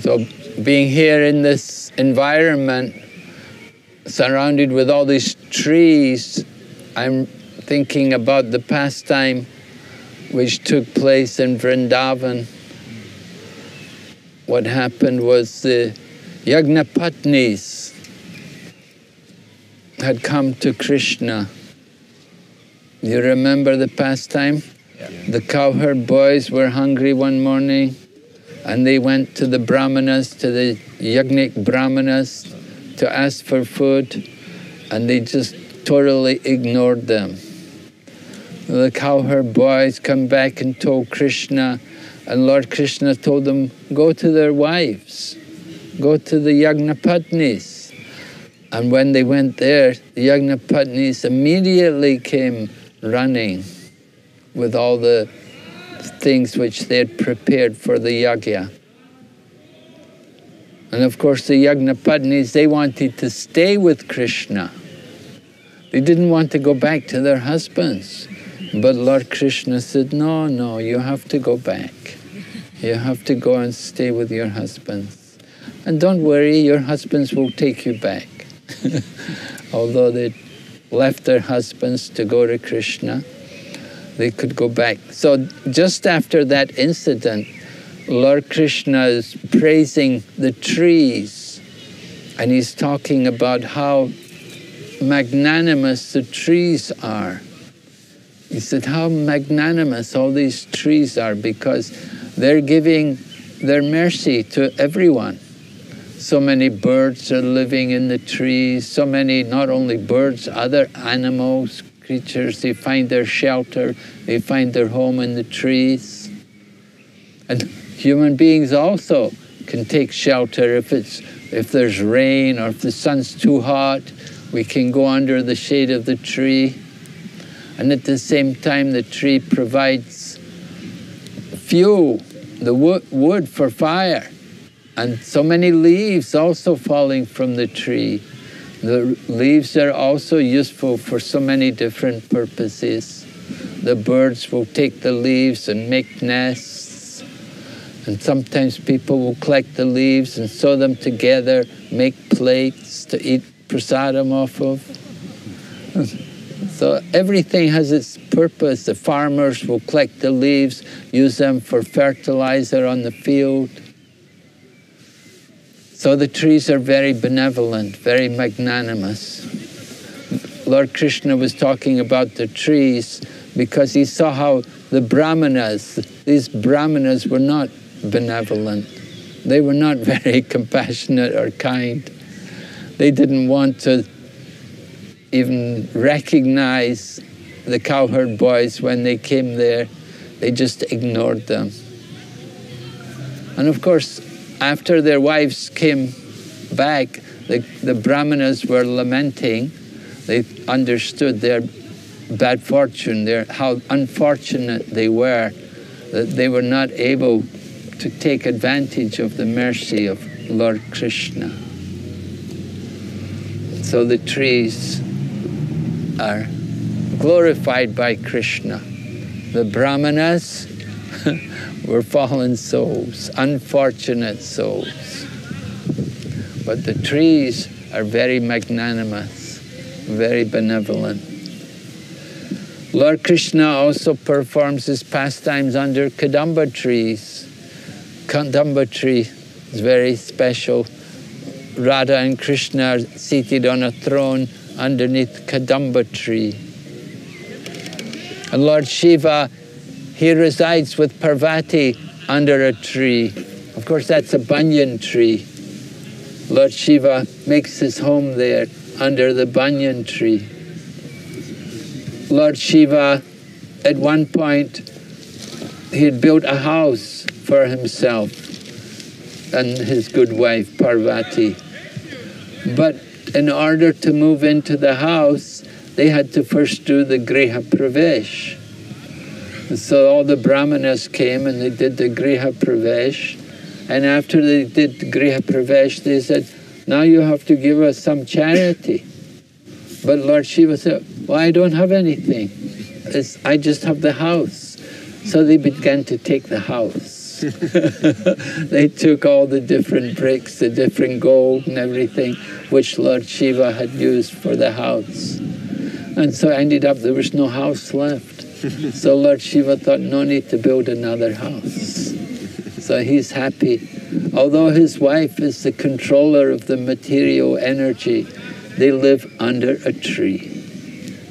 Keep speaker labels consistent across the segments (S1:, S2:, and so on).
S1: So, being here in this environment, surrounded with all these trees, I'm thinking about the pastime which took place in Vrindavan. What happened was the Yagnapatnis had come to Krishna. You remember the pastime? The cowherd boys were hungry one morning and they went to the brahmanas, to the yagnik brahmanas, to ask for food, and they just totally ignored them. The cowherd boys come back and told Krishna, and Lord Krishna told them, go to their wives, go to the Yagnapatnis. And when they went there, the Yagnapatnis immediately came running with all the things which they had prepared for the yagya. And of course, the Yagnapatnis, they wanted to stay with Krishna. They didn't want to go back to their husbands. But Lord Krishna said, No, no, you have to go back. You have to go and stay with your husbands. And don't worry, your husbands will take you back. Although they left their husbands to go to Krishna, they could go back. So just after that incident, Lord Krishna is praising the trees and he's talking about how magnanimous the trees are. He said, How magnanimous all these trees are because they're giving their mercy to everyone. So many birds are living in the trees, so many, not only birds, other animals, creatures, they find their shelter, they find their home in the trees. And human beings also can take shelter if it's if there's rain or if the sun's too hot, we can go under the shade of the tree. And at the same time, the tree provides fuel, the wood, wood for fire. And so many leaves also falling from the tree. The leaves are also useful for so many different purposes. The birds will take the leaves and make nests. And sometimes people will collect the leaves and sew them together, make plates to eat prasadam off of. So everything has its purpose. The farmers will collect the leaves, use them for fertilizer on the field. So the trees are very benevolent, very magnanimous. Lord Krishna was talking about the trees because he saw how the brahmanas, these brahmanas were not benevolent. They were not very compassionate or kind. They didn't want to even recognize the cowherd boys when they came there. They just ignored them. And of course, after their wives came back, the, the brahmanas were lamenting. They understood their bad fortune, their, how unfortunate they were, that they were not able to take advantage of the mercy of Lord Krishna. So the trees are glorified by Krishna. The brahmanas were fallen souls, unfortunate souls. But the trees are very magnanimous, very benevolent. Lord Krishna also performs his pastimes under Kadamba trees. Kadamba tree is very special. Radha and Krishna are seated on a throne underneath Kadamba tree. And Lord Shiva, he resides with Parvati under a tree. Of course, that's a banyan tree. Lord Shiva makes his home there under the banyan tree. Lord Shiva, at one point, he had built a house for himself. and his good wife Parvati. But in order to move into the house, they had to first do the Griha Pravesh. So all the brahmanas came and they did the Griha Pravesh. And after they did Griha Pravesh, they said, now you have to give us some charity. But Lord Shiva said, well, I don't have anything. It's, I just have the house. So they began to take the house. they took all the different bricks, the different gold and everything, which Lord Shiva had used for the house. And so ended up there was no house left. so Lord Shiva thought no need to build another house. So he's happy. Although his wife is the controller of the material energy, they live under a tree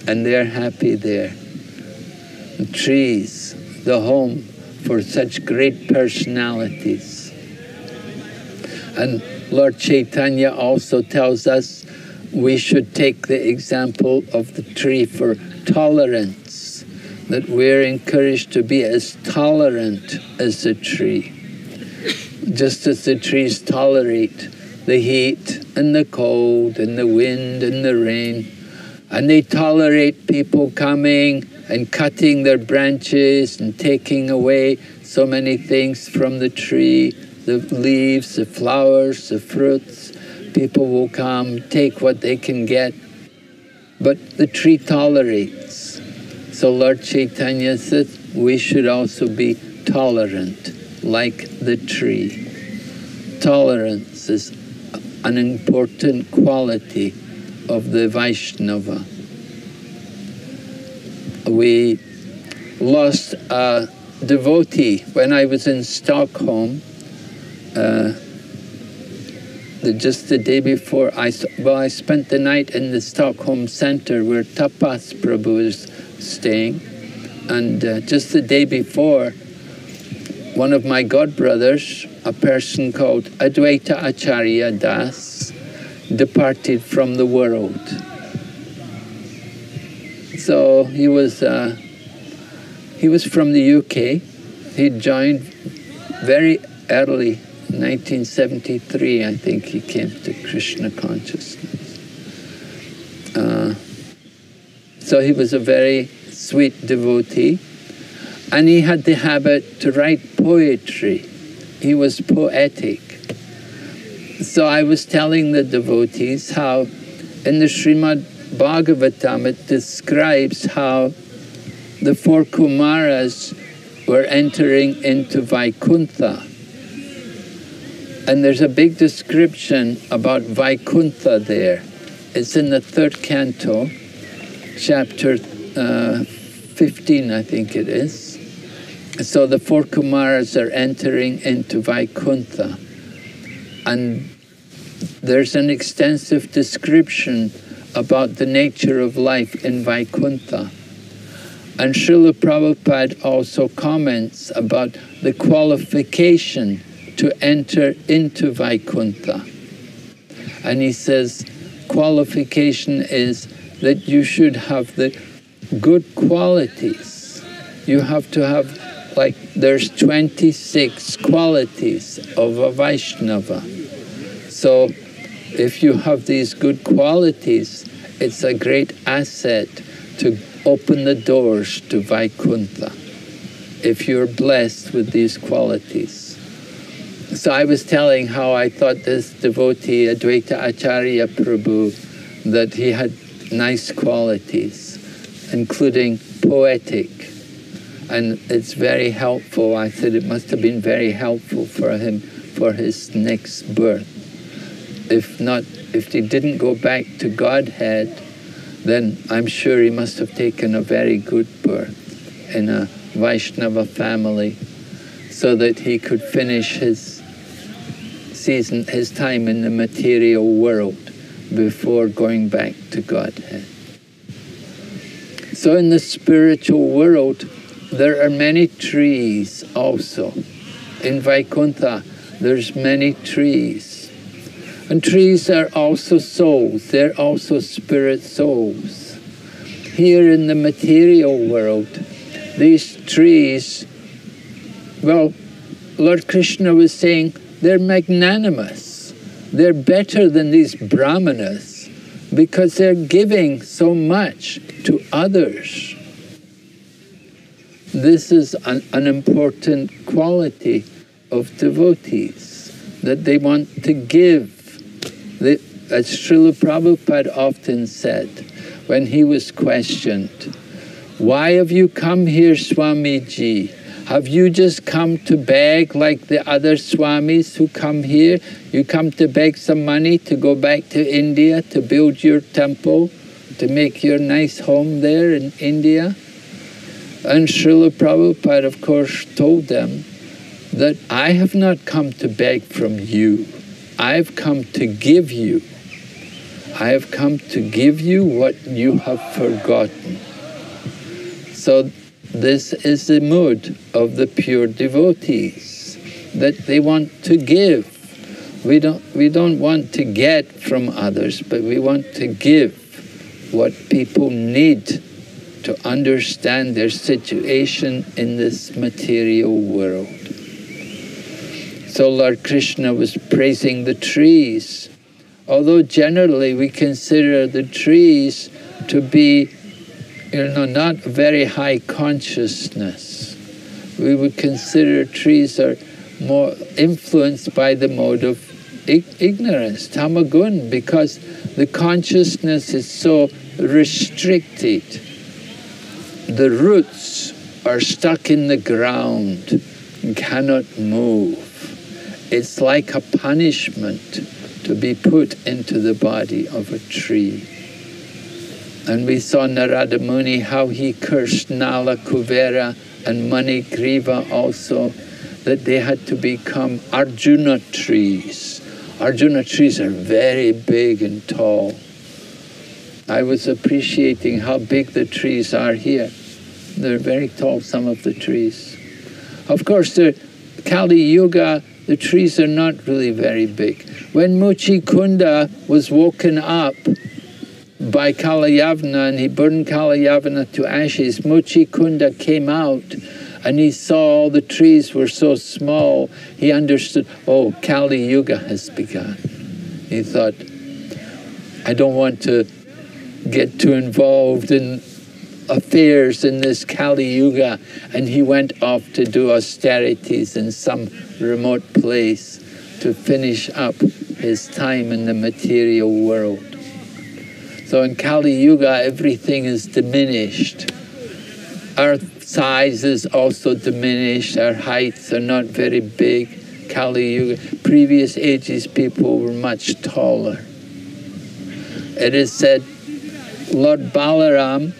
S1: and they're happy there. The trees, the home for such great personalities. And Lord Chaitanya also tells us we should take the example of the tree for tolerance, that we're encouraged to be as tolerant as the tree. Just as the trees tolerate the heat and the cold and the wind and the rain, and they tolerate people coming and cutting their branches and taking away so many things from the tree, the leaves, the flowers, the fruits. People will come, take what they can get, but the tree tolerates. So Lord Chaitanya says we should also be tolerant like the tree. Tolerance is an important quality of the Vaishnava. We lost a devotee when I was in Stockholm. Uh, the, just the day before, I well, I spent the night in the Stockholm center where Tapas Prabhu is staying, and uh, just the day before, one of my godbrothers, a person called Advaita Acharya Das, departed from the world. So he was uh, he was from the UK. He joined very early, 1973, I think he came to Krishna consciousness. Uh, so he was a very sweet devotee, and he had the habit to write poetry. He was poetic. So I was telling the devotees how in the Srimad Bhagavatam it describes how the four Kumaras were entering into Vaikuntha. And there's a big description about Vaikuntha there. It's in the third canto, chapter uh, 15, I think it is. So the four Kumaras are entering into Vaikuntha. And there's an extensive description about the nature of life in Vaikuntha. And Srila Prabhupada also comments about the qualification to enter into Vaikuntha. And he says, qualification is that you should have the good qualities. You have to have, like, there's 26 qualities of a Vaishnava. So if you have these good qualities, it's a great asset to open the doors to Vaikuntha if you're blessed with these qualities. So I was telling how I thought this devotee, Advaita Acharya Prabhu, that he had nice qualities, including poetic. And it's very helpful. I said it must have been very helpful for him for his next birth. If not, if he didn't go back to Godhead, then I'm sure he must have taken a very good birth in a Vaishnava family so that he could finish his season, his time in the material world before going back to Godhead. So in the spiritual world, there are many trees also. In Vaikuntha, there's many trees. And trees are also souls, they're also spirit souls. Here in the material world, these trees, well, Lord Krishna was saying, they're magnanimous. They're better than these brahmanas because they're giving so much to others. This is an, an important quality of devotees, that they want to give. They, as Srila Prabhupada often said when he was questioned, Why have you come here, Swamiji? Have you just come to beg like the other Swamis who come here? You come to beg some money to go back to India to build your temple, to make your nice home there in India? And Srila Prabhupada, of course, told them that I have not come to beg from you. I've come to give you. I have come to give you what you have forgotten. So this is the mood of the pure devotees, that they want to give. We don't, we don't want to get from others, but we want to give what people need to understand their situation in this material world. So Lord Krishna was praising the trees. Although generally we consider the trees to be, you know, not very high consciousness. We would consider trees are more influenced by the mode of ignorance, tamagun, because the consciousness is so restricted the roots are stuck in the ground and cannot move. It's like a punishment to be put into the body of a tree. And we saw Narada Muni how he cursed Nala, Kuvera, and Manigriva also, that they had to become Arjuna trees. Arjuna trees are very big and tall. I was appreciating how big the trees are here. They're very tall, some of the trees. Of course, the Kali Yuga, the trees are not really very big. When Muchukunda was woken up by Kalayavana and he burned Kalayavana to ashes, Muchukunda came out and he saw all the trees were so small, he understood, oh, Kali Yuga has begun. He thought, I don't want to get too involved in affairs in this Kali Yuga, and he went off to do austerities in some remote place to finish up his time in the material world. So in Kali Yuga, everything is diminished. Our size is also diminished, our heights are not very big. Kali Yuga, previous ages, people were much taller. It is said Lord Balaram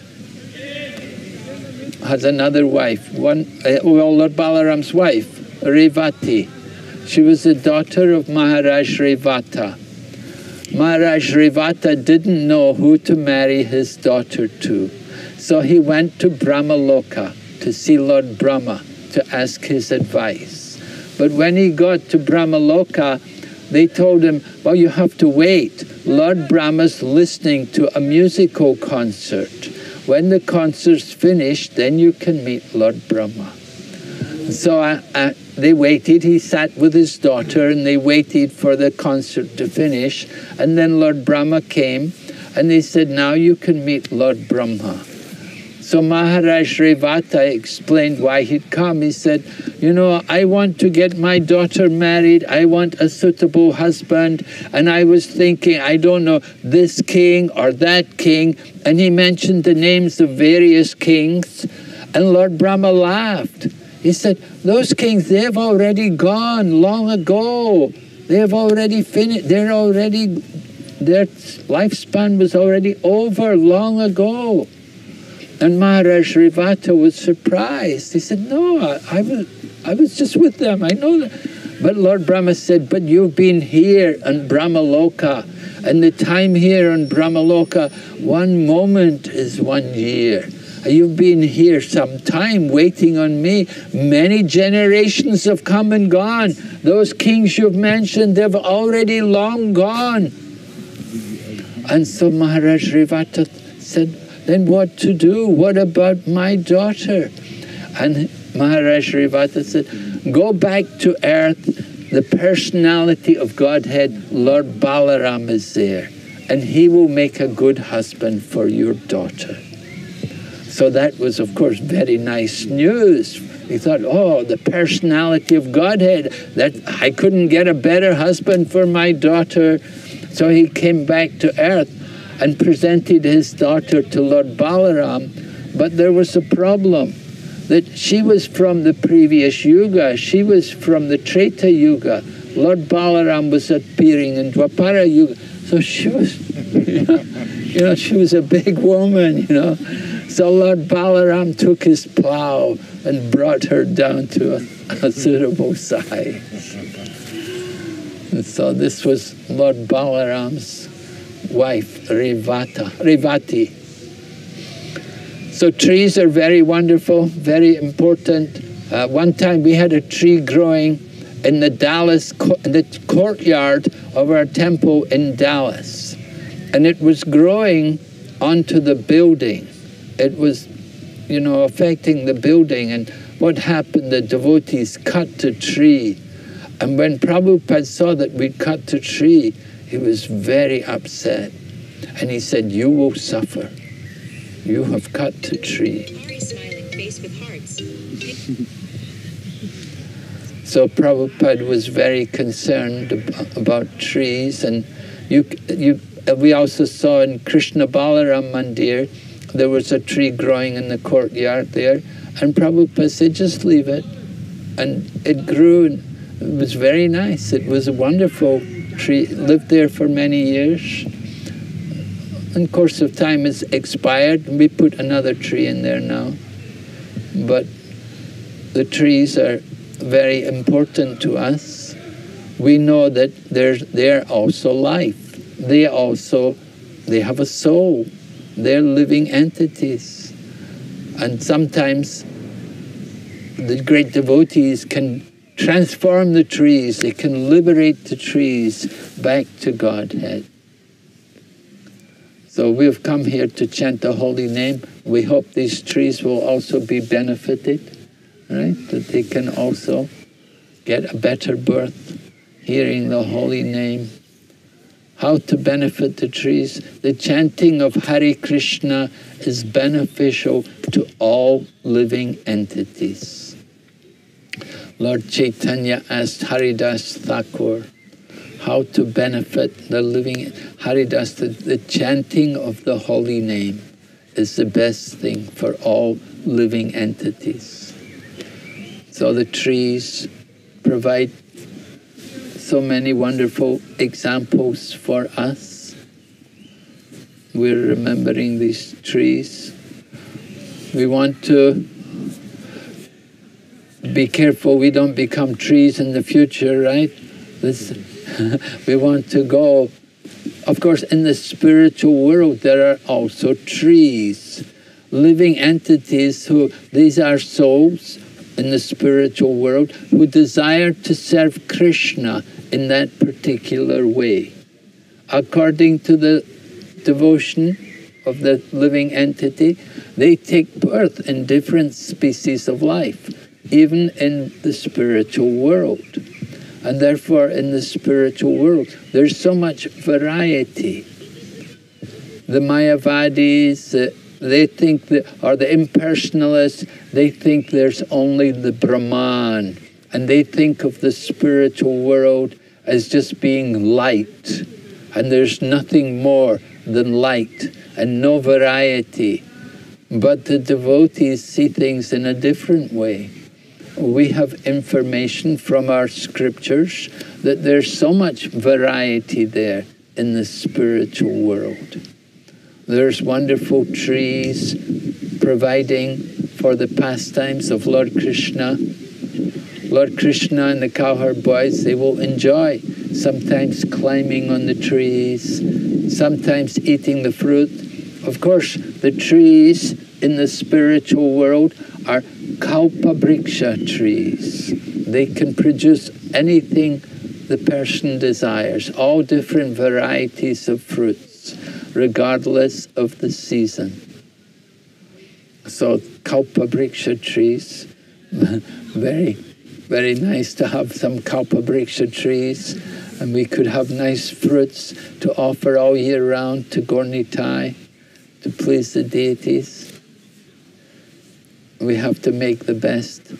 S1: has another wife. One, uh, well, Lord Balaram's wife, Revati. She was the daughter of Maharaj Revata. Maharaj Revata didn't know who to marry his daughter to. So he went to Brahmaloka to see Lord Brahma to ask his advice. But when he got to Brahmaloka, they told him, well, you have to wait. Lord Brahma's listening to a musical concert. When the concert's finished, then you can meet Lord Brahma. So uh, they waited, he sat with his daughter, and they waited for the concert to finish. And then Lord Brahma came, and they said, Now you can meet Lord Brahma. So Maharaj Revata explained why he'd come. He said, You know, I want to get my daughter married. I want a suitable husband. And I was thinking, I don't know, this king or that king. And he mentioned the names of various kings. And Lord Brahma laughed. He said, Those kings, they've already gone long ago. They've already finished. They're already, their lifespan was already over long ago. And Maharaj Revata was surprised. He said, No, I, I, was, I was just with them. I know that. But Lord Brahma said, But you've been here in Brahmaloka. And the time here in Brahmaloka, one moment is one year. You've been here some time waiting on me. Many generations have come and gone. Those kings you've mentioned, they've already long gone. And so Maharaj Revata said, then what to do? What about my daughter? And Maharaj Revata said, go back to earth, the personality of Godhead, Lord Balaram is there, and he will make a good husband for your daughter. So that was, of course, very nice news. He thought, oh, the personality of Godhead, that I couldn't get a better husband for my daughter. So he came back to earth and presented his daughter to Lord Balaram. But there was a problem that she was from the previous yuga, she was from the Treta Yuga. Lord Balaram was appearing in Dwapara Yuga. So she was, you know, you know, she was a big woman, you know. So Lord Balaram took his plow and brought her down to a, a suitable size. And so this was Lord Balaram's wife, Rivata, Revati. So trees are very wonderful, very important. Uh, one time we had a tree growing in the Dallas, in the courtyard of our temple in Dallas. And it was growing onto the building. It was, you know, affecting the building. And what happened, the devotees cut the tree. And when Prabhupada saw that we'd cut the tree, he was very upset. And he said, You will suffer. You have cut the tree. so Prabhupada was very concerned about trees, and you, you, we also saw in Krishna Balaram Mandir, there was a tree growing in the courtyard there, and Prabhupada said, just leave it. And it grew, and it was very nice. It was a wonderful tree, lived there for many years and course of time is expired and we put another tree in there now but the trees are very important to us we know that they're, they're also life they also they have a soul they're living entities and sometimes the great devotees can transform the trees they can liberate the trees back to godhead so we've come here to chant the holy name. We hope these trees will also be benefited, right? That they can also get a better birth hearing the holy name. How to benefit the trees? The chanting of Hare Krishna is beneficial to all living entities. Lord Chaitanya asked Haridas Thakur, how to benefit the living Haridas, the, the chanting of the holy name is the best thing for all living entities. So the trees provide so many wonderful examples for us. We're remembering these trees. We want to be careful we don't become trees in the future, right? This, we want to go. Of course, in the spiritual world, there are also trees, living entities who, these are souls in the spiritual world who desire to serve Krishna in that particular way. According to the devotion of the living entity, they take birth in different species of life, even in the spiritual world. And therefore, in the spiritual world, there's so much variety. The Mayavadis, uh, they think that, or the impersonalists, they think there's only the Brahman. And they think of the spiritual world as just being light. And there's nothing more than light and no variety. But the devotees see things in a different way we have information from our scriptures that there's so much variety there in the spiritual world. There's wonderful trees providing for the pastimes of Lord Krishna. Lord Krishna and the cowherd boys, they will enjoy sometimes climbing on the trees, sometimes eating the fruit. Of course, the trees in the spiritual world are kalpabriksha trees. They can produce anything the person desires, all different varieties of fruits, regardless of the season. So kalpabriksha trees, very very nice to have some kalpabriksha trees and we could have nice fruits to offer all year round to Gornitai to please the deities. We have to make the best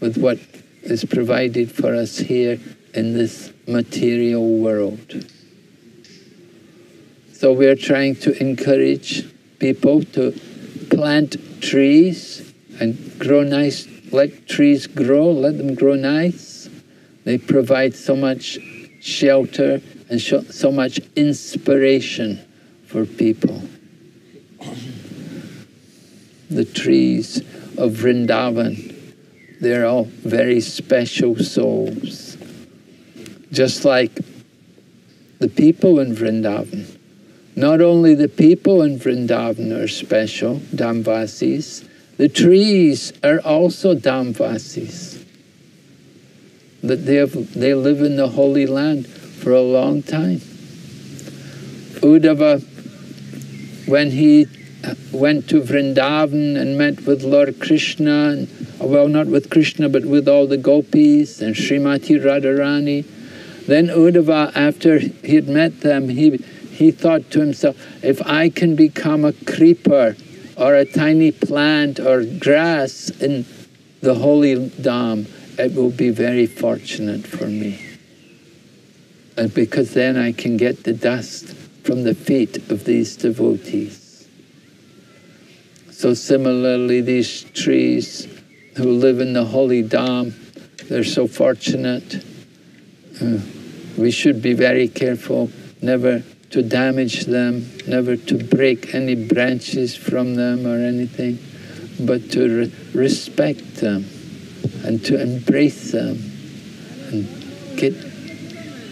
S1: with what is provided for us here in this material world. So we're trying to encourage people to plant trees and grow nice, let trees grow, let them grow nice. They provide so much shelter and so much inspiration for people. The trees of Vrindavan, they're all very special souls. Just like the people in Vrindavan. Not only the people in Vrindavan are special, Dhamvasis, the trees are also Dhamvasis. That they, have, they live in the Holy Land for a long time. Uddhava, when he uh, went to Vrindavan and met with Lord Krishna, and, well, not with Krishna, but with all the gopis and Srimati Radharani, then Uddhava, after he had met them, he he thought to himself, if I can become a creeper or a tiny plant or grass in the holy dham, it will be very fortunate for me. And because then I can get the dust from the feet of these devotees. So similarly, these trees who live in the holy dham, they're so fortunate. Uh, we should be very careful, never to damage them, never to break any branches from them or anything, but to re respect them and to embrace them and get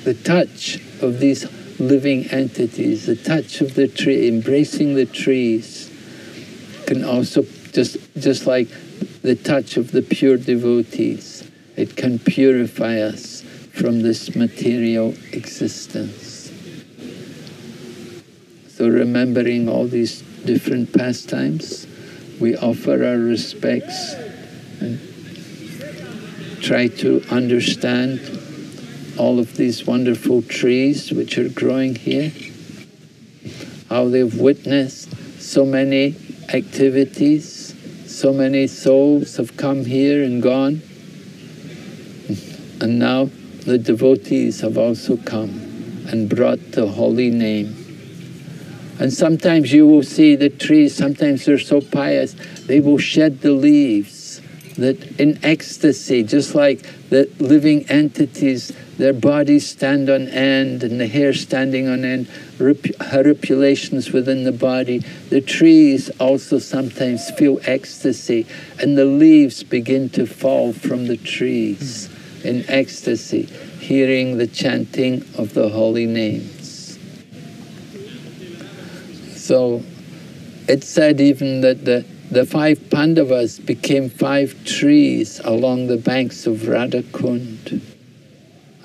S1: the touch of these living entities, the touch of the tree, embracing the trees can also just just like the touch of the pure devotees, it can purify us from this material existence. So remembering all these different pastimes, we offer our respects and try to understand all of these wonderful trees which are growing here, how they've witnessed so many activities, so many souls have come here and gone, and now the devotees have also come and brought the holy name. And sometimes you will see the trees, sometimes they're so pious, they will shed the leaves that in ecstasy, just like the living entities, their bodies stand on end and the hair standing on end, horripilations within the body. The trees also sometimes feel ecstasy and the leaves begin to fall from the trees in ecstasy, hearing the chanting of the holy name. So it said even that the, the five Pandavas became five trees along the banks of Radhakund.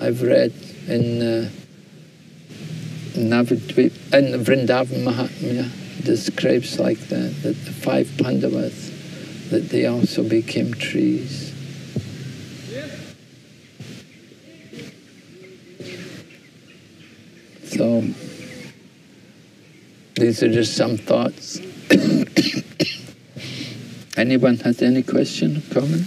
S1: I've read in uh, Navadvip, and Vrindavan Mahatmya describes like that, that the five Pandavas, that they also became trees. So, these are just some thoughts. Anyone has any question, comment?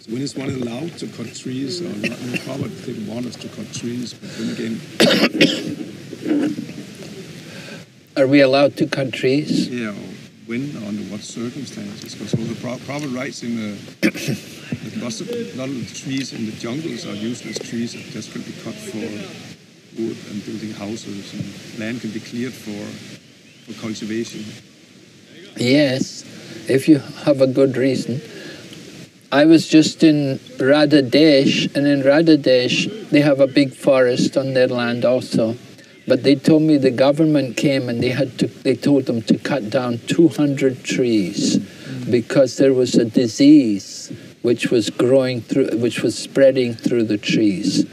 S2: So when is one allowed to cut trees? Or not? I probably didn't want us to cut trees, but then
S1: again. Are we allowed to cut trees?
S2: Yeah, when, under what circumstances? Because all the pro Prophet writes in the the Lots of, lot of the trees in the jungles are useless trees that just can be cut for wood and building houses, and land can be cleared for, for cultivation.
S1: Yes, if you have a good reason. I was just in Radhadesh, and in Radhadesh they have a big forest on their land also. But they told me the government came and they had to, they told them to cut down 200 trees because there was a disease which was growing through, which was spreading through the trees.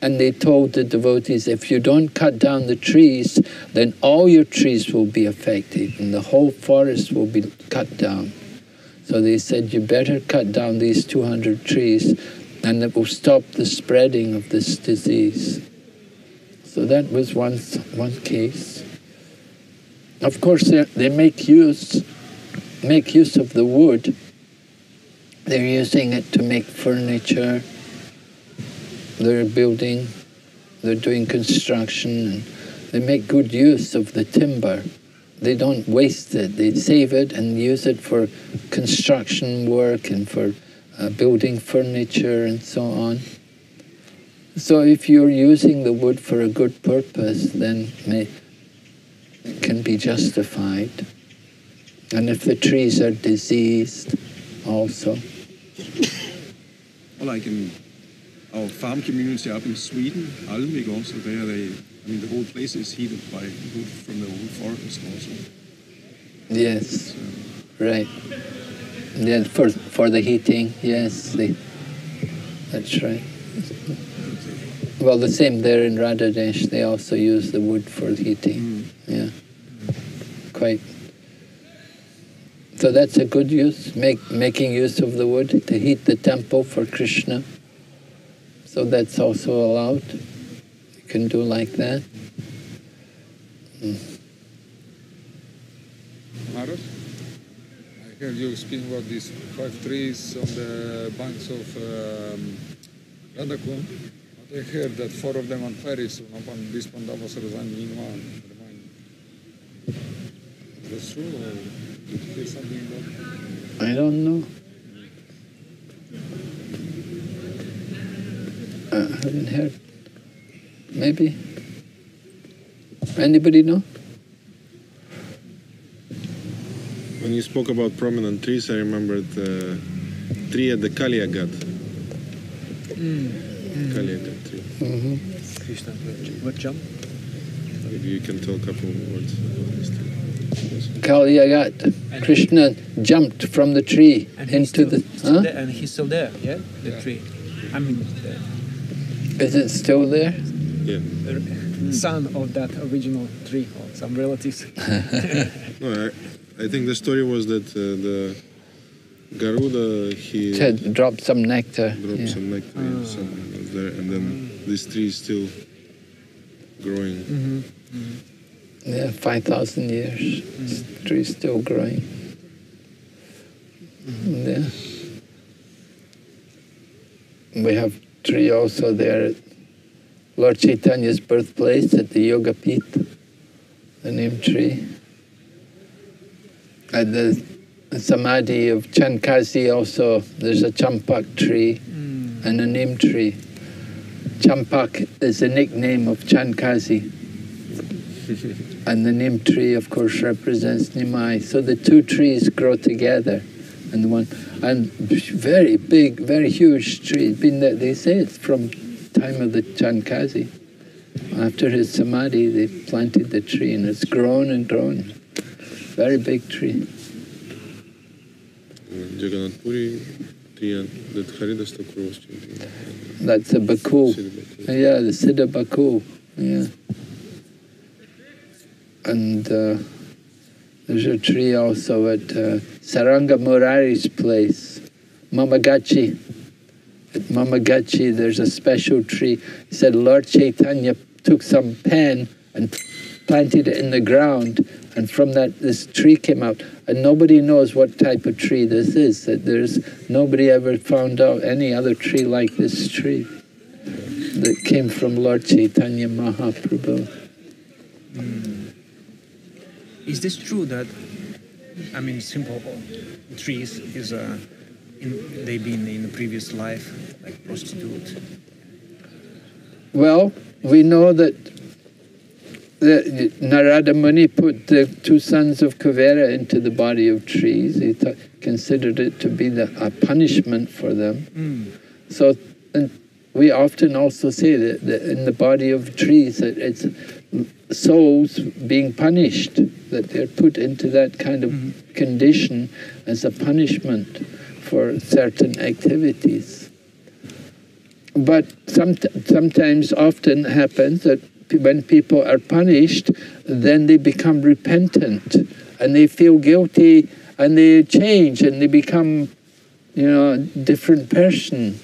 S1: and they told the devotees, if you don't cut down the trees, then all your trees will be affected and the whole forest will be cut down. So they said, you better cut down these 200 trees and it will stop the spreading of this disease. So that was one, one case. Of course, they make use, make use of the wood. They're using it to make furniture, they're building, they're doing construction, and they make good use of the timber. They don't waste it, they save it and use it for construction work and for uh, building furniture and so on. So if you're using the wood for a good purpose, then may, it can be justified. And if the trees are diseased, also.
S2: Well, like in our farm community up in Sweden, Almvik also, there they, I mean, the whole place is heated by wood from the old forest also.
S1: Yes, so. right. Yeah, for, for the heating, yes, the, that's right. Well, the same there in Radhadesh, they also use the wood for heating. Mm. Yeah, quite. So that's a good use, make, making use of the wood to heat the temple for Krishna. So that's also allowed. You can do like that.
S3: Mm. Maros, I heard you speaking about these five trees on the banks of um. But I heard that four of them on Paris, no pan bis pan dawas rozani That's true, or did you hear something about
S1: I don't know. I haven't heard. Maybe. Anybody know?
S4: When you spoke about prominent trees, I remembered the tree at the Kaliaghat. Mm. Kaliaghat tree.
S1: Mm-hmm.
S5: Krishna, what jump?
S4: Maybe you can tell a couple of words about this tree.
S1: Kaliaghat. Krishna jumped from the tree
S5: and
S1: into
S5: still,
S1: the.
S5: Still
S1: huh?
S5: there, and he's still there, yeah? The yeah. tree. I mean,
S1: is it still there?
S4: Yeah.
S5: The son of that original tree, or some relatives.
S4: no, I, I, think the story was that uh, the Garuda he
S1: Had dropped some nectar.
S4: Dropped
S1: yeah.
S4: some nectar oh. some there, and then this tree is still growing.
S5: Mm-hmm. Mm-hmm.
S1: Yeah, five thousand years. Mm-hmm. This tree is still growing. Yeah. We have tree also there Lord Chaitanya's birthplace at the Yogapith, the neem tree. At the Samadhi of Chand Kazi also, there's a champak tree mm. and a neem tree. Champak is the nickname of Chand Kazi. and the neem tree, of course, represents Nimai. So the two trees grow together. And the one and very big, very huge tree. Been there, they say it's from time of the Chand Kazi. After his samadhi, they planted the tree, and it's grown and grown. Very big tree. That's a Baku. Yeah, the Siddha Baku. Yeah. And uh, there's a tree also at uh, Saranga Murari's place, Mamagachi. At Mamagachi, there's a special tree. He said Lord Chaitanya took some pen and planted it in the ground, and from that this tree came out. And nobody knows what type of tree this is. That there's nobody ever found out any other tree like this tree that came from Lord Chaitanya Mahaprabhu.
S5: Mm. Is this true that, I mean, simple trees is uh, in, they been in the previous life like prostitute?
S1: Well, we know that the, Narada Muni put the two sons of Kuvera into the body of trees. He th- considered it to be the, a punishment for them.
S5: Mm.
S1: So, and we often also say that, that in the body of trees, that it's souls being punished, that they're put into that kind of mm-hmm. condition as a punishment for certain activities. but some, sometimes, often happens that when people are punished, then they become repentant and they feel guilty and they change and they become, you know, a different person.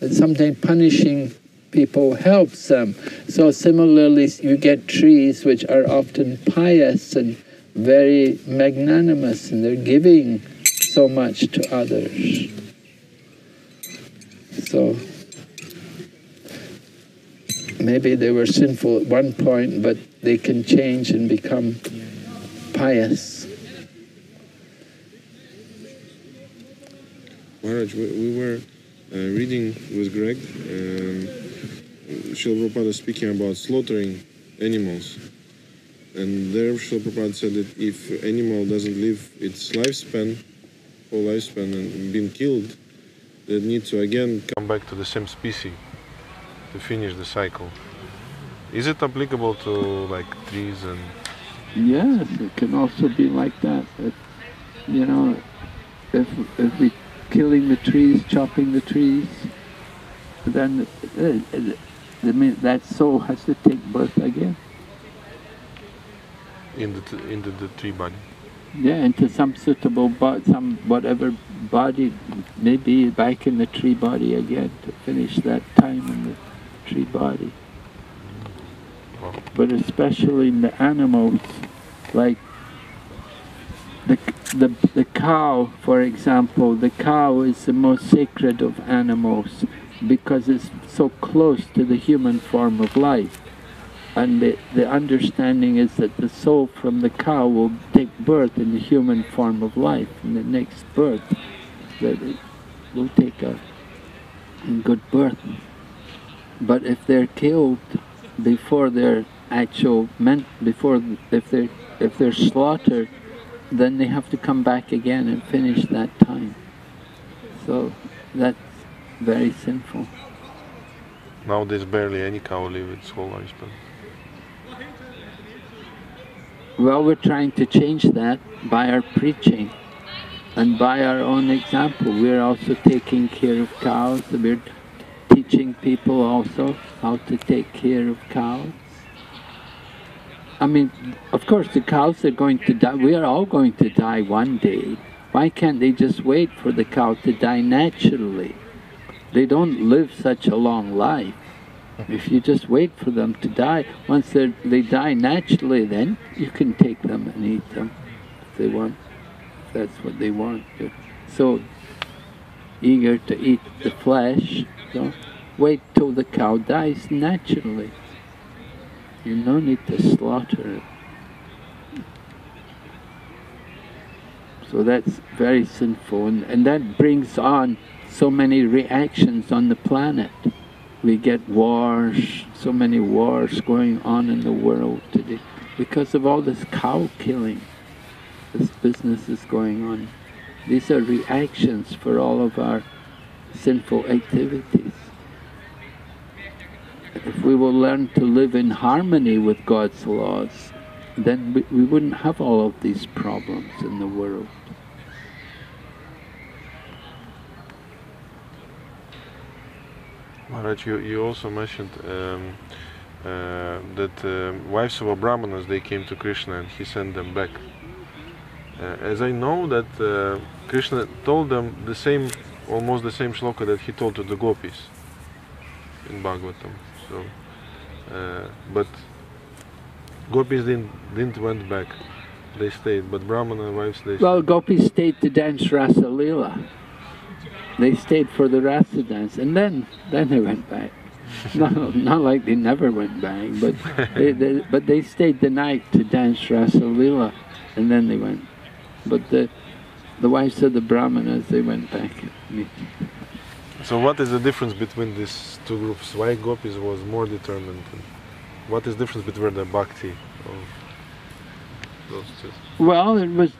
S1: And sometimes punishing people helps them. So similarly, you get trees which are often pious and very magnanimous and they're giving so much to others. So maybe they were sinful at one point, but they can change and become pious.
S4: Maharaj, we, we were uh, reading with Greg, um, Srila Prabhupada speaking about slaughtering animals. And there Srila Prabhupada said that if animal doesn't live its lifespan, whole lifespan and been killed, they need to again come back to the same species to finish the cycle. Is it applicable to like trees and?
S1: Yes, it can also be like that. You know, if if we killing the trees, chopping the trees, then uh, uh, that soul has to take birth again.
S4: In the t- into the tree body.
S1: Yeah, into some suitable body, some whatever body, maybe back in the tree body again to finish that time in the tree body. But especially in the animals, like the, the, the cow, for example, the cow is the most sacred of animals because it's so close to the human form of life. And the, the understanding is that the soul from the cow will take birth in the human form of life in the next birth, that it will take a good birth. But if they're killed before their actual meant before if they're if they're slaughtered, then they have to come back again and finish that time. So that's very sinful.
S4: Now there's barely any cow live its whole lifespan.
S1: Well, we're trying to change that by our preaching and by our own example. We're also taking care of cows. We're teaching people also how to take care of cows. I mean, of course, the cows are going to die. We are all going to die one day. Why can't they just wait for the cow to die naturally? They don't live such a long life. If you just wait for them to die, once they die naturally, then you can take them and eat them if they want. If that's what they want. So eager to eat the flesh, don't wait till the cow dies naturally. You no need to slaughter it. So that's very sinful, and, and that brings on so many reactions on the planet. We get wars, so many wars going on in the world today because of all this cow killing. This business is going on. These are reactions for all of our sinful activities if we will learn to live in harmony with God's laws, then we, we wouldn't have all of these problems in the world.
S4: Maharaj, you, you also mentioned um, uh, that uh, wives of Brahmanas, they came to Krishna and he sent them back. Uh, as I know that uh, Krishna told them the same, almost the same shloka that he told to the gopis in Bhagavatam. So, uh, but gopis didn't didn't went back. They stayed, but brahmana wives they.
S1: Well, gopis stayed to dance rasa lila. They stayed for the rasa dance, and then then they went back. not, not like they never went back, but they, they, but they stayed the night to dance rasa lila, and then they went. But the the wives of the brahmanas they went back.
S4: So what is the difference between these two groups? Why gopis was more determined? What is the difference between the bhakti of those two?
S1: Well, it was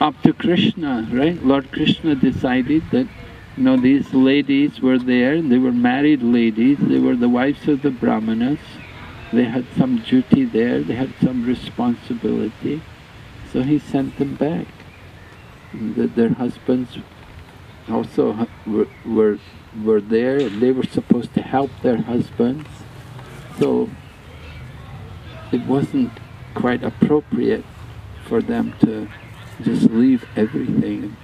S1: up to Krishna, right? Lord Krishna decided that you know these ladies were there, they were married ladies, they were the wives of the brahmanas, they had some duty there, they had some responsibility, so he sent them back. That their husbands also were, were, were there and they were supposed to help their husbands. So it wasn't quite appropriate for them to just leave everything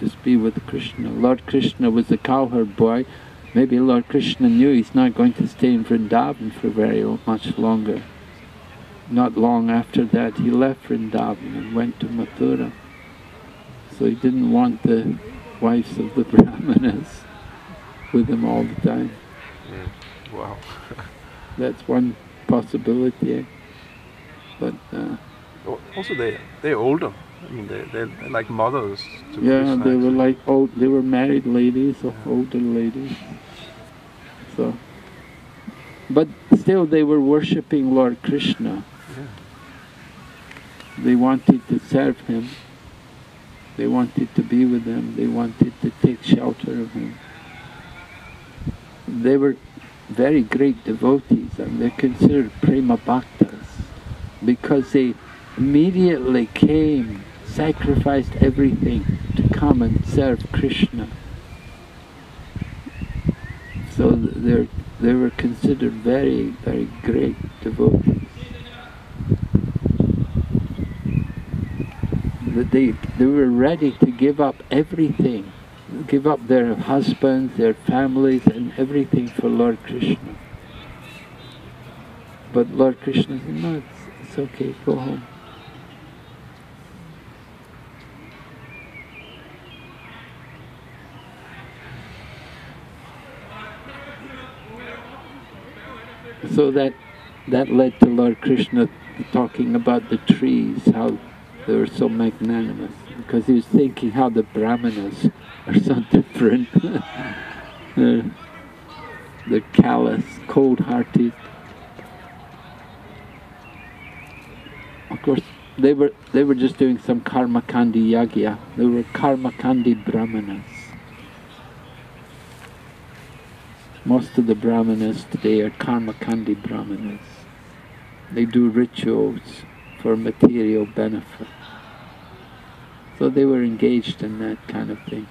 S1: just be with Krishna. Lord Krishna was a cowherd boy. Maybe Lord Krishna knew he's not going to stay in Vrindavan for very much longer. Not long after that he left Vrindavan and went to Mathura. So he didn't want the wives of the Brahmanas with him all the time.
S4: Mm. Wow.
S1: That's one possibility. But uh,
S6: Also, they they're older. I mean, they they're like mothers. To
S1: yeah, they were like old. They were married ladies or older ladies. So, but still, they were worshipping Lord Krishna. They wanted to serve him. They wanted to be with him. They wanted to take shelter of him. They were very great devotees, and they're considered prema bhaktas because they immediately came, sacrificed everything to come and serve Krishna. So they're, they were considered very, very great devotees. That they, they were ready to give up everything, give up their husbands, their families, and everything for Lord Krishna. But Lord Krishna said, no, it's, it's okay, go home. So that that led to Lord Krishna talking about the trees, how they were so magnanimous, because he was thinking how the Brahmanas are so different. they're, they're callous, cold-hearted. Of course, they were they were just doing some karma kandi yagya. They were karma kandi brahmanas. Most of the brahmanas today are karma kandi brahmanas. They do rituals for material benefit. So they were engaged in that kind of thing.